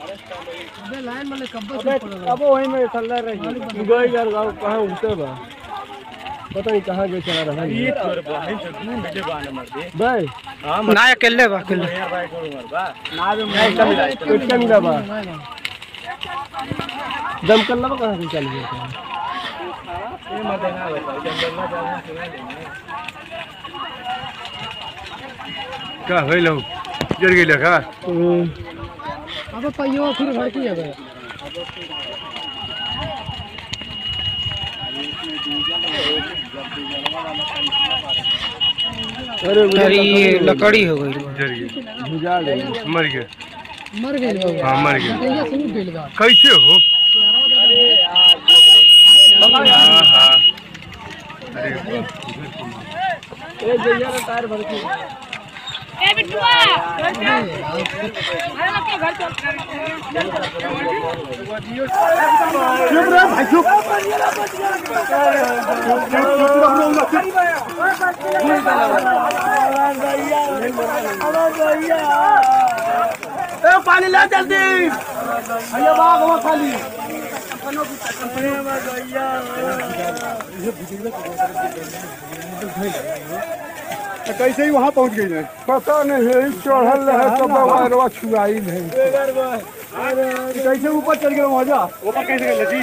अबे लाइन वाले कब्बा अबे अब वहीं में चल रही गई यार गाँव कहाँ उठते बा पता नहीं कहाँ गए चला रहा है। भाई। ना अकेले बा अकेले। पेट मिला बा। दम कर लो कहाँ से चल गया का होइल हो जर गेल का अबे पहियो फिर भड़की है। अरे ये लकड़ी हो गई। मर गए मर गई हाँ मर गए बा कैसे हो? हाँ हाँ। अरे टायर भर पानी ला जल्दी भैया खाली कैसे ही वहाँ पहुँच गई है पता नहीं है चढ़ल है तो बगैरवा छुआई नहीं। कैसे ऊपर चल मज़ा ऊपर कैसे गए जी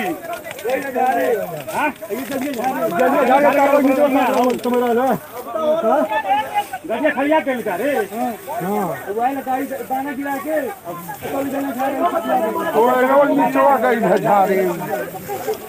खड़िया के बेचारे हाँ लगाई दाना गिरा के खा रहे तो भैया